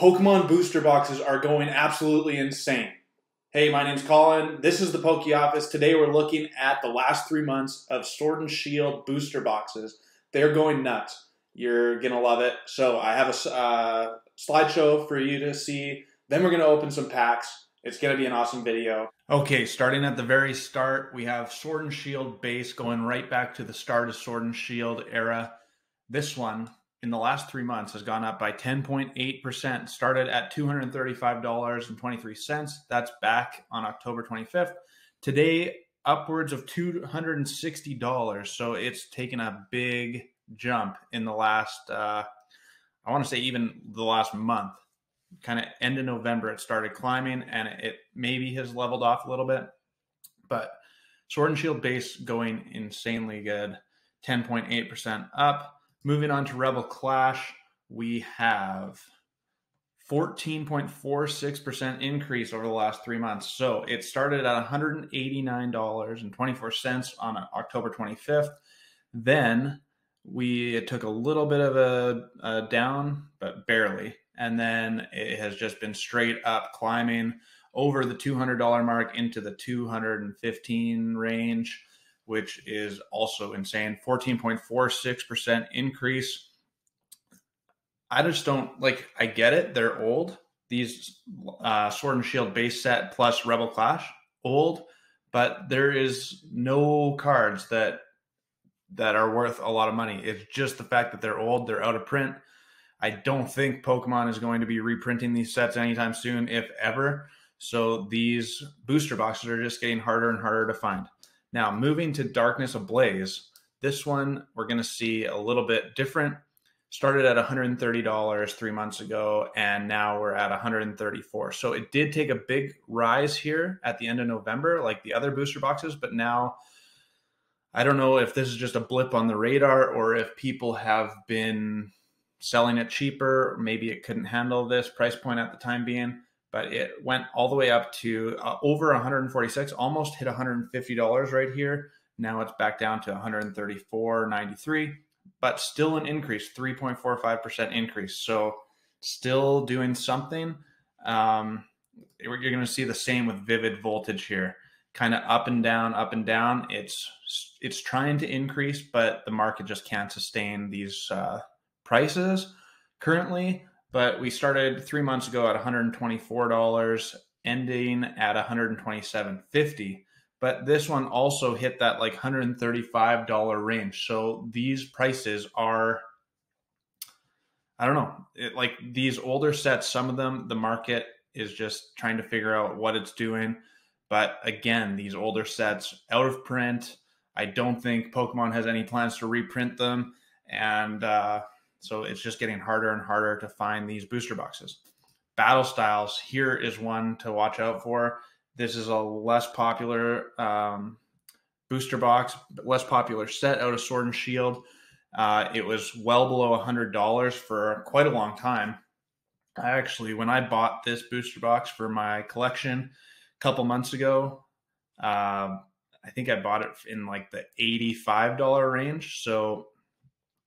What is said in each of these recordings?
Pokemon booster boxes are going absolutely insane. Hey, my name's Colin. This is the Poke Office. Today we're looking at the last three months of Sword and Shield booster boxes. They're going nuts. You're gonna love it. So I have a uh, slideshow for you to see. Then we're gonna open some packs. It's gonna be an awesome video. Okay, starting at the very start, we have Sword and Shield base going right back to the start of Sword and Shield era. This one in the last three months has gone up by 10.8%, started at $235.23. That's back on October 25th. Today, upwards of $260. So it's taken a big jump in the last, uh, I want to say even the last month. Kind of end of November, it started climbing and it maybe has leveled off a little bit. But Sword and Shield base going insanely good, 10.8% up. Moving on to Rebel Clash, we have 14.46% increase over the last three months. So it started at $189.24 on October 25th. Then we it took a little bit of a, a down, but barely. And then it has just been straight up climbing over the $200 mark into the 215 range which is also insane 14.46% increase. I just don't like, I get it. They're old. These uh, Sword and Shield base set plus Rebel Clash, old, but there is no cards that that are worth a lot of money. It's just the fact that they're old, they're out of print. I don't think Pokemon is going to be reprinting these sets anytime soon, if ever. So these booster boxes are just getting harder and harder to find. Now, moving to Darkness Ablaze, this one we're going to see a little bit different. Started at $130 three months ago, and now we're at 134. So it did take a big rise here at the end of November, like the other booster boxes, but now I don't know if this is just a blip on the radar or if people have been selling it cheaper. Maybe it couldn't handle this price point at the time being but it went all the way up to uh, over 146, almost hit 150 dollars right here. Now it's back down to 134.93, but still an increase, 3.45 percent increase. So still doing something. Um, you're going to see the same with Vivid Voltage here, kind of up and down, up and down. It's it's trying to increase, but the market just can't sustain these uh, prices currently but we started three months ago at $124, ending at $127.50. But this one also hit that like $135 range. So these prices are, I don't know, it, like these older sets, some of them, the market is just trying to figure out what it's doing. But again, these older sets out of print. I don't think Pokemon has any plans to reprint them. And, uh, so it's just getting harder and harder to find these booster boxes. Battle styles, here is one to watch out for. This is a less popular um, booster box, less popular set out of Sword and Shield. Uh, it was well below $100 for quite a long time. I actually, when I bought this booster box for my collection a couple months ago, uh, I think I bought it in like the $85 range. So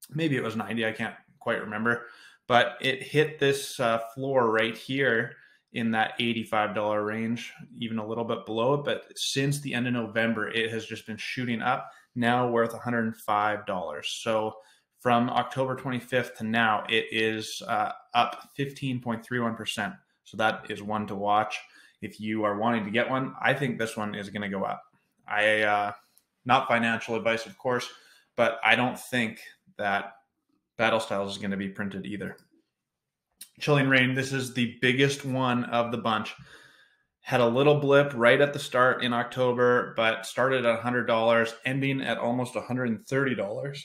maybe it was 90 i can't quite remember but it hit this uh, floor right here in that $85 range even a little bit below it but since the end of november it has just been shooting up now worth $105 so from october 25th to now it is uh, up 15.31% so that is one to watch. If you are wanting to get one i think this one is going to go up. I uh, not financial advice of course but i don't think that Battle Styles is going to be printed either. Chilling Reign, this is the biggest one of the bunch. Had a little blip right at the start in October, but started at $100, ending at almost $130.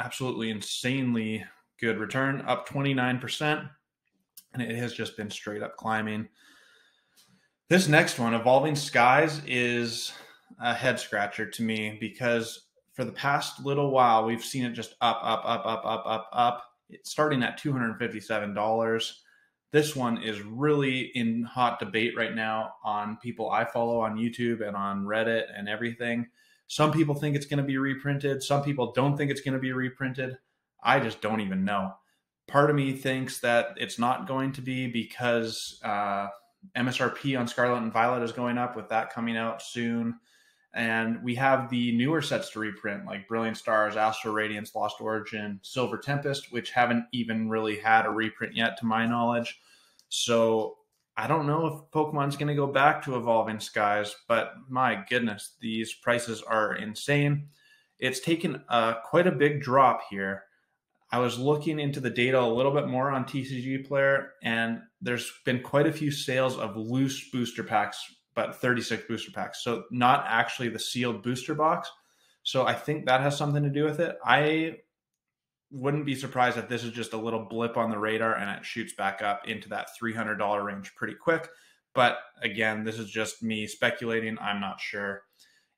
Absolutely insanely good return, up 29%. And it has just been straight up climbing. This next one, Evolving Skies, is a head scratcher to me because for the past little while, we've seen it just up, up, up, up, up, up, up. It's starting at $257. This one is really in hot debate right now on people I follow on YouTube and on Reddit and everything. Some people think it's going to be reprinted. Some people don't think it's going to be reprinted. I just don't even know. part of me thinks that it's not going to be because uh, MSRP on Scarlet and Violet is going up with that coming out soon. And we have the newer sets to reprint, like Brilliant Stars, Astral Radiance, Lost Origin, Silver Tempest, which haven't even really had a reprint yet, to my knowledge. So I don't know if Pokemon's going to go back to Evolving Skies, but my goodness, these prices are insane. It's taken a, quite a big drop here. I was looking into the data a little bit more on TCG Player, and there's been quite a few sales of loose booster packs, but 36 booster packs. So, not actually the sealed booster box. So, I think that has something to do with it. I wouldn't be surprised if this is just a little blip on the radar and it shoots back up into that $300 range pretty quick. But again, this is just me speculating. I'm not sure.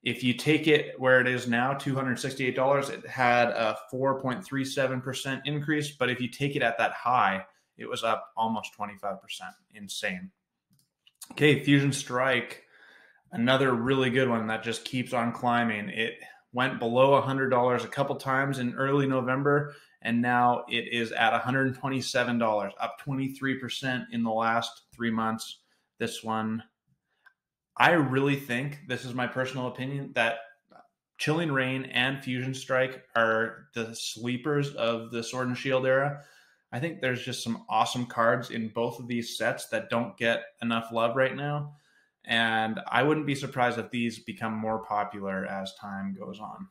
If you take it where it is now, $268, it had a 4.37% increase. But if you take it at that high, it was up almost 25%. Insane. Okay, Fusion Strike, another really good one that just keeps on climbing. It went below $100 a couple times in early November, and now it is at $127, up 23% in the last three months. This one, I really think, this is my personal opinion, that Chilling Reign and Fusion Strike are the sleepers of the Sword and Shield era. I think there's just some awesome cards in both of these sets that don't get enough love right now. And I wouldn't be surprised if these become more popular as time goes on.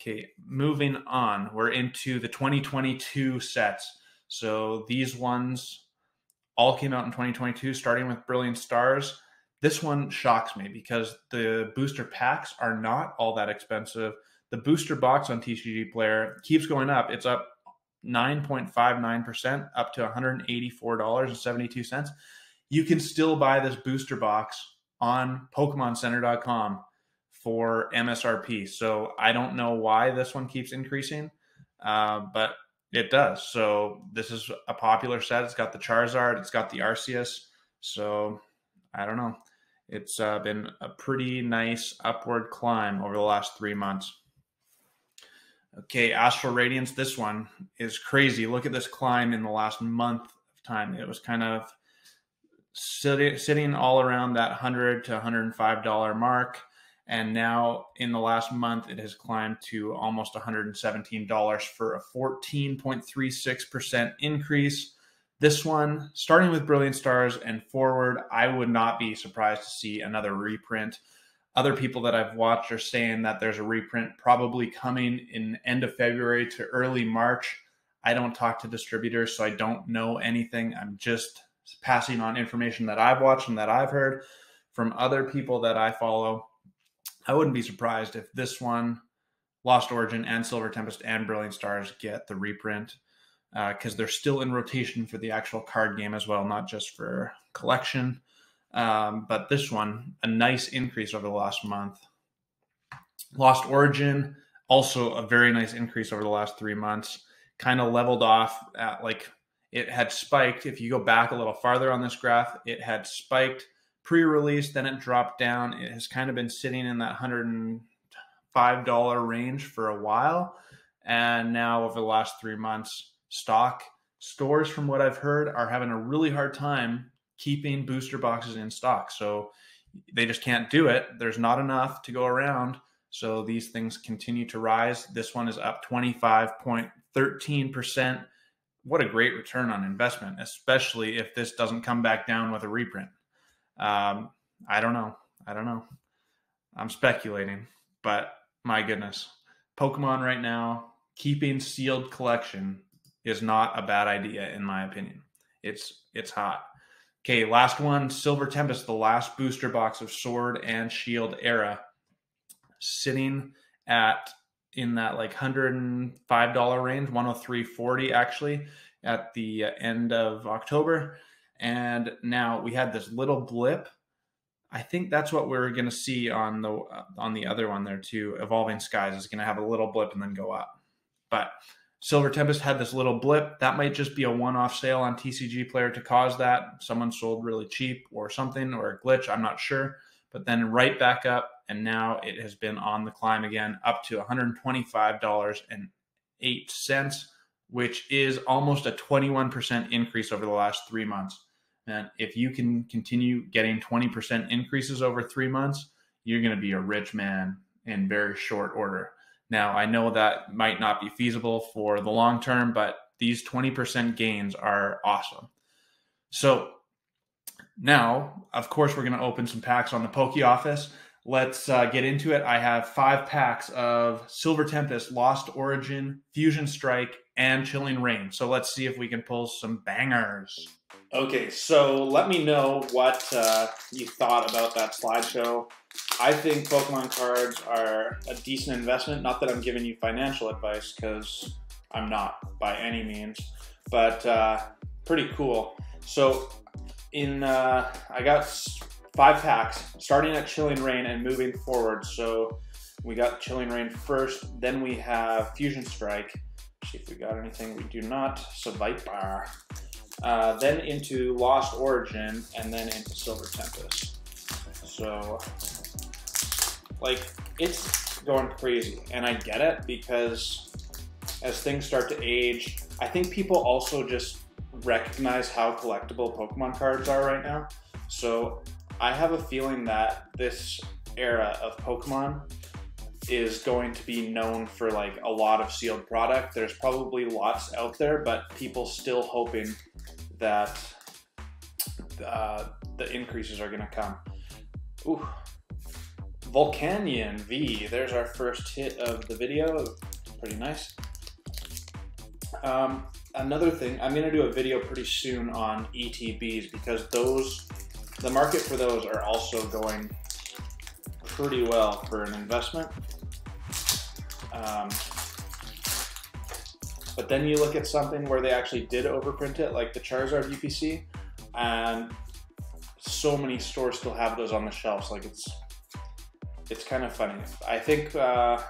Okay, moving on, we're into the 2022 sets. So these ones all came out in 2022, starting with Brilliant Stars. This one shocks me because the booster packs are not all that expensive. The booster box on TCG Player keeps going up. It's up 9.59% up to $184.72 you can still buy this booster box on PokemonCenter.com for MSRP. So I don't know why this one keeps increasing, uh, but it does. So this is a popular set. It's got the Charizard, it's got the Arceus. So I don't know. It's uh, been a pretty nice upward climb over the last three months. Okay, Astral Radiance. This one is crazy. Look at this climb in the last month of time. It was kind of sitting sitting all around that 100 to 105 dollar mark and now in the last month it has climbed to almost 117 dollars for a 14.36% increase this one starting with brilliant stars and forward i would not be surprised to see another reprint other people that i've watched are saying that there's a reprint probably coming in end of february to early march i don't talk to distributors so i don't know anything i'm just passing on information that I've watched and that I've heard from other people that I follow. I wouldn't be surprised if this one, Lost Origin and Silver Tempest and Brilliant Stars, get the reprint because uh, they're still in rotation for the actual card game as well, not just for collection. Um, but this one, a nice increase over the last month. Lost Origin, also a very nice increase over the last three months. Kind of leveled off at like it had spiked. If you go back a little farther on this graph, it had spiked pre-release, then it dropped down. It has kind of been sitting in that $105 range for a while. And now over the last three months, stock stores, from what I've heard, are having a really hard time keeping booster boxes in stock. So they just can't do it. There's not enough to go around. So these things continue to rise. This one is up 25.13% what a great return on investment, especially if this doesn't come back down with a reprint. Um, I don't know. I don't know. I'm speculating, but my goodness, Pokemon right now keeping sealed collection is not a bad idea in my opinion. It's it's hot. Okay, last one, Silver Tempest, the last booster box of Sword and Shield era, sitting at in that like $105 range, 103.40 actually at the uh, end of October. And now we had this little blip. I think that's what we're going to see on the uh, on the other one there too. Evolving Skies is going to have a little blip and then go up. But Silver Tempest had this little blip. That might just be a one-off sale on TCG Player to cause that. Someone sold really cheap or something or a glitch. I'm not sure. But then right back up and now it has been on the climb again up to $125.08 which is almost a 21% increase over the last three months. And if you can continue getting 20% increases over three months, you're going to be a rich man in very short order. Now, I know that might not be feasible for the long term, but these 20% gains are awesome. So now, of course, we're going to open some packs on the Poke Office. Let's uh, get into it. I have five packs of Silver Tempest, Lost Origin, Fusion Strike, and Chilling Reign. So let's see if we can pull some bangers. Okay, so let me know what uh, you thought about that slideshow. I think Pokemon cards are a decent investment. Not that I'm giving you financial advice, because I'm not by any means, but uh, pretty cool. So, in uh, I got five packs, starting at Chilling Reign and moving forward. So, we got Chilling Reign first, then we have Fusion Strike. see if we got anything. We do not. Seviper. Uh, then into Lost Origin, and then into Silver Tempest. So, like, it's going crazy, and I get it because as things start to age, I think people also just recognize how collectible Pokemon cards are right now. So, I have a feeling that this era of Pokemon is going to be known for like a lot of sealed product. There's probably lots out there, but people still hoping that uh, the increases are going to come. Ooh. Volcanion V. There's our first hit of the video. Pretty nice. Um, another thing, I'm going to do a video pretty soon on ETBs because those, the market for those are also going pretty well for an investment. Um, but then you look at something where they actually did overprint it, like the Charizard UPC, and so many stores still have those on the shelves. Like it's it's kind of funny. I think uh,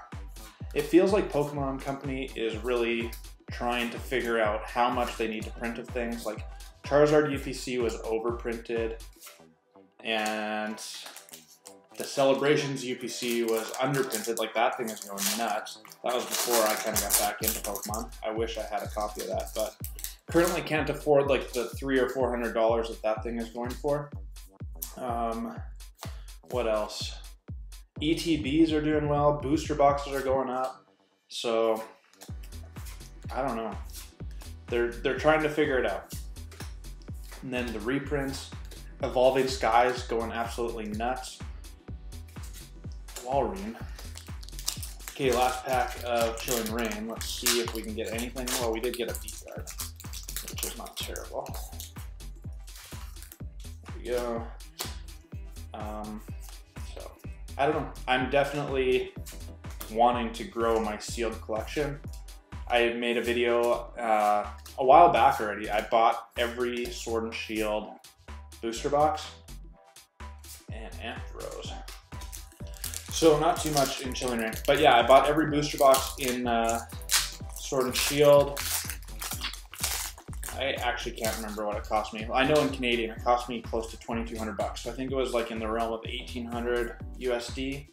it feels like Pokemon Company is really trying to figure out how much they need to print of things. Like Charizard UPC was overprinted, and the Celebrations UPC was underprinted. Like that thing is going nuts. That was before I kind of got back into Pokemon. I wish I had a copy of that, but currently can't afford like the three or four hundred dollars that that thing is going for. Um, what else? ETBs are doing well. Booster boxes are going up. So I don't know. They're they're trying to figure it out. And then the reprints, Evolving Skies going absolutely nuts. Walrein. Okay, last pack of Chilling Reign. Let's see if we can get anything. Well, we did get a beat card, which is not terrible. There we go. Um, I don't know. I'm definitely wanting to grow my sealed collection. I made a video uh, a while back already. I bought every Sword and Shield booster box and Anthros. So not too much in Chilling Reign. But yeah, I bought every booster box in uh, Sword and Shield. I actually can't remember what it cost me. I know in Canadian it cost me close to 2200 bucks. I think it was like in the realm of 1800 USD.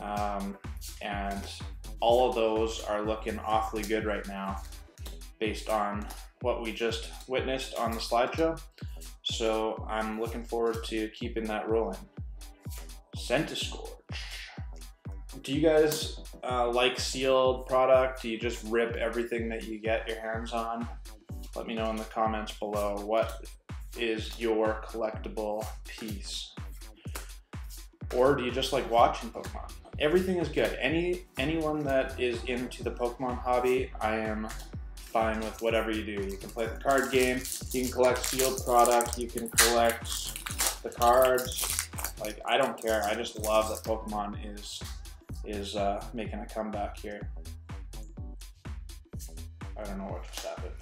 Um, and all of those are looking awfully good right now based on what we just witnessed on the slideshow. So I'm looking forward to keeping that rolling. Centiskorch do you guys uh, like sealed product? Do you just rip everything that you get your hands on? Let me know in the comments below. What is your collectible piece? Or do you just like watching Pokemon? Everything is good. Any anyone that is into the Pokemon hobby, I am fine with whatever you do. You can play the card game, you can collect sealed product, you can collect the cards. Like I don't care. I just love that Pokemon is is uh, making a comeback here. I don't know what just happened,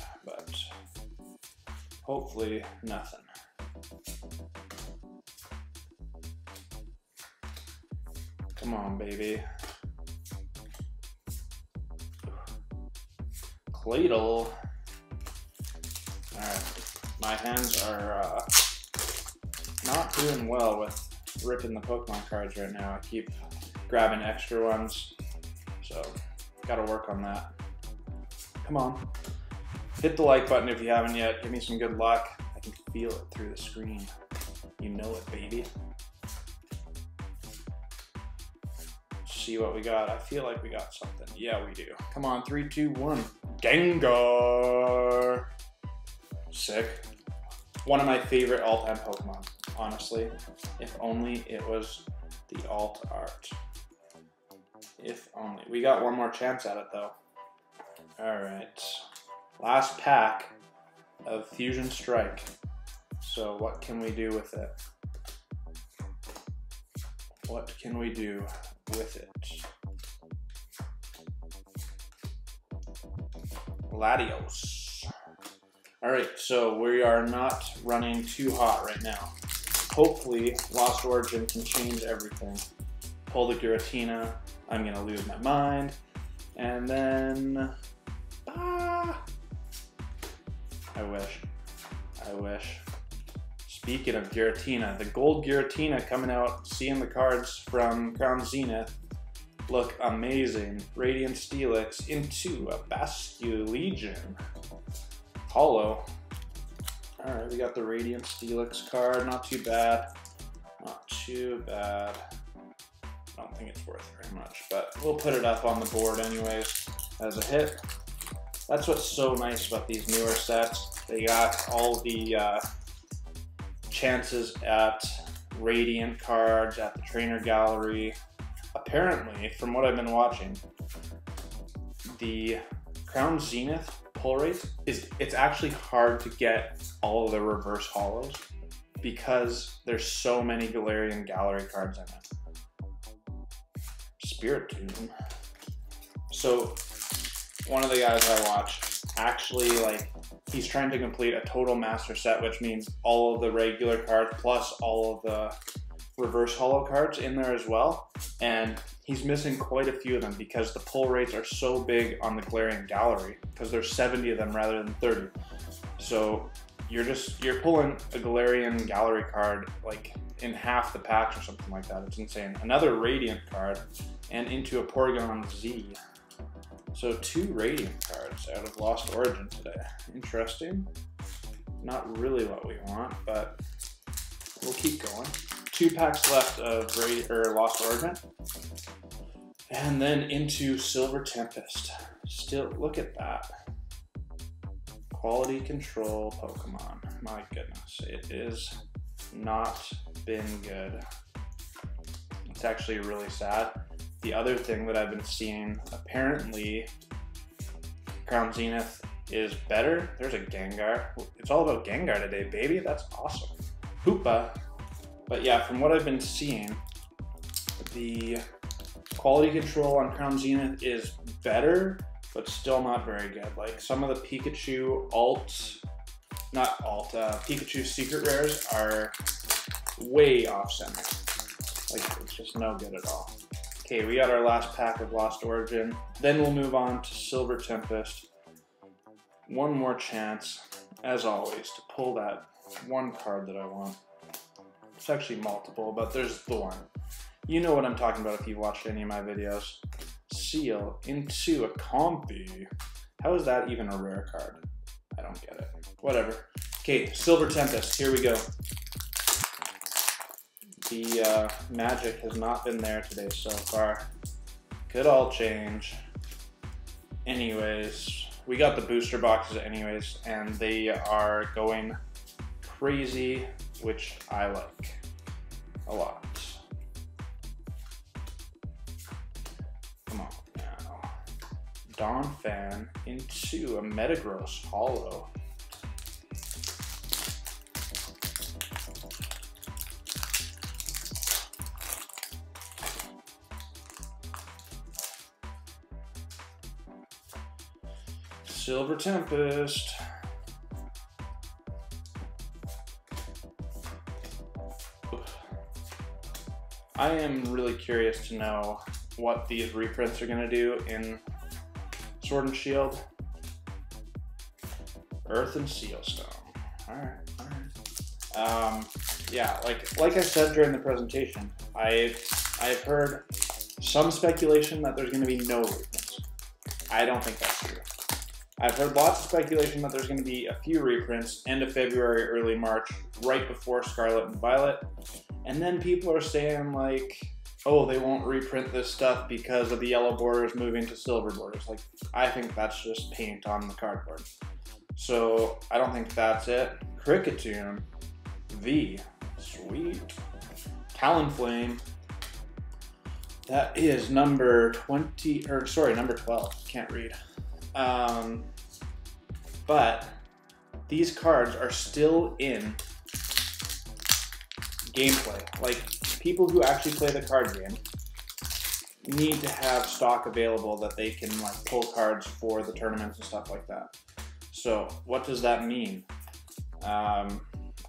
hopefully nothing. Come on, baby. Claydol. Alright, my hands are uh, not doing well with ripping the Pokemon cards right now. I keep grabbing extra ones. So, got to work on that. Come on. Hit the like button if you haven't yet. Give me some good luck. I can feel it through the screen. You know it, baby. See what we got. I feel like we got something. Yeah, we do. Come on, three, two, one. Gengar. Sick. One of my favorite all-time Pokemon, honestly. If only it was the alt art. If only. We got one more chance at it, though. Alright. Last pack of Fusion Strike. So what can we do with it? What can we do with it? Latios. Alright, so we are not running too hot right now. Hopefully, Lost Origin can change everything. Pull the Giratina, I'm gonna lose my mind, and then... I wish. Speaking of Giratina, the gold Giratina coming out, seeing the cards from Crown Zenith look amazing. Radiant Steelix into a Basculegion. Holo. Alright, we got the Radiant Steelix card. Not too bad. Not too bad. I don't think it's worth very much, but we'll put it up on the board anyways as a hit. That's what's so nice about these newer sets. They got all the uh, chances at Radiant cards, at the Trainer Gallery. Apparently, from what I've been watching, the Crown Zenith pull rate is it's actually hard to get all of the reverse holos because there's so many Galarian Gallery cards in it. Spiritomb. So one of the guys I watch actually like he's trying to complete a total master set, which means all of the regular cards plus all of the reverse holo cards in there as well. And he's missing quite a few of them because the pull rates are so big on the Galarian Gallery because there's 70 of them rather than 30. So you're just you're pulling a Galarian Gallery card like in half the packs or something like that. It's insane. Another Radiant card and into a Porygon Z. So two Radiant cards out of Lost Origin today. Interesting. Not really what we want, but we'll keep going. Two packs left of Radi or Lost Origin. And then into Silver Tempest. Still, look at that. Quality control Pokemon. My goodness, it is not been good. It's actually really sad the other thing that I've been seeing, apparently, Crown Zenith is better. There's a Gengar. It's all about Gengar today, baby. That's awesome. Hoopa. But yeah, from what I've been seeing, the quality control on Crown Zenith is better, but still not very good. Like some of the Pikachu alt, not alt, uh, Pikachu secret rares are way off center. Like it's just no good at all. Okay, we got our last pack of Lost Origin. Then we'll move on to Silver Tempest. One more chance, as always, to pull that one card that I want. It's actually multiple, but there's the one. You know what I'm talking about if you've watched any of my videos. Seal into a Comfey. How is that even a rare card? I don't get it. Whatever. Okay, Silver Tempest, here we go the uh, magic has not been there today so far. Could all change. Anyways, we got the booster boxes anyways, and they are going crazy, which I like a lot. Come on now. Donphan into a Metagross Holo. Silver Tempest. I am really curious to know what these reprints are going to do in Sword and Shield. Earth and Sealstone. Alright, alright. Um, yeah, like like I said during the presentation, I I've heard some speculation that there's going to be no reprints. I don't think that's true. I've heard lots of speculation that there's going to be a few reprints end of February, early March, right before Scarlet and Violet. And then people are saying, like, oh, they won't reprint this stuff because of the yellow borders moving to silver borders. Like, I think that's just paint on the cardboard. So I don't think that's it. Kricketune V. Sweet. Talonflame. That is number 20, or sorry, number 12. Can't read. Um, but these cards are still in gameplay. Like, people who actually play the card game need to have stock available that they can like pull cards for the tournaments and stuff like that. So, what does that mean? Um,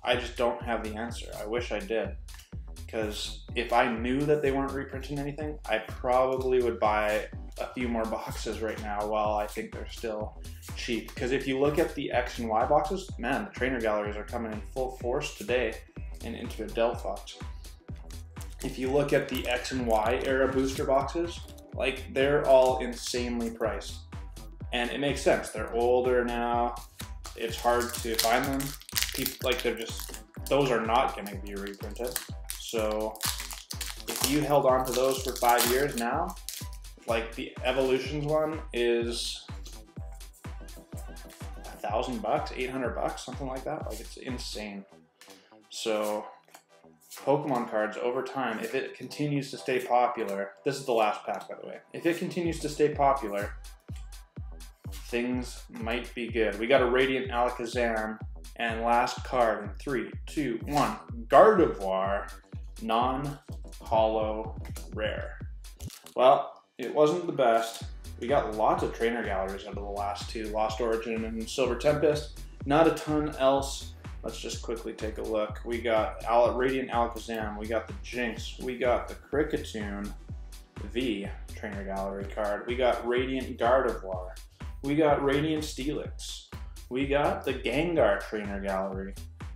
I just don't have the answer. I wish I did. Because if I knew that they weren't reprinting anything, I probably would buy a few more boxes right now while I think they're still cheap. Because if you look at the X and Y boxes, man, the trainer galleries are coming in full force today and into a Delphox. If you look at the X and Y era booster boxes, like they're all insanely priced. And it makes sense. They're older now. It's hard to find them. People like they're just those are not going to be reprinted. So if you held on to those for five years now, like the Evolutions one is a thousand bucks, eight hundred bucks, something like that. Like it's insane. So Pokemon cards over time, if it continues to stay popular, this is the last pack by the way. If it continues to stay popular, things might be good. We got a Radiant Alakazam and last card in three, two, one. Gardevoir, non-holo rare. Well, it wasn't the best. We got lots of trainer galleries out of the last two, Lost Origin and Silver Tempest. Not a ton else. Let's just quickly take a look. We got Radiant Alakazam, we got the Jynx, we got the Kricketune V trainer gallery card, we got Radiant Gardevoir, we got Radiant Steelix, we got the Gengar trainer gallery,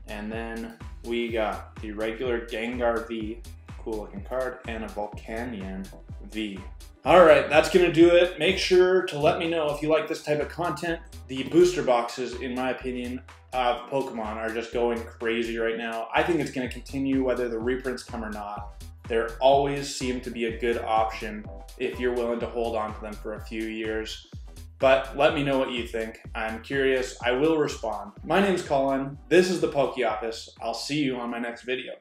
and then we got the regular Gengar V, cool looking card, and a Volcanion V. All right, that's gonna do it. Make sure to let me know if you like this type of content. The booster boxes, in my opinion, of Pokemon are just going crazy right now. I think it's gonna continue whether the reprints come or not. There always seem to be a good option if you're willing to hold on to them for a few years. But let me know what you think. I'm curious. I will respond. My name is Colin. This is the Poke Office. I'll see you on my next video.